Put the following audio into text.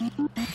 Red team wins!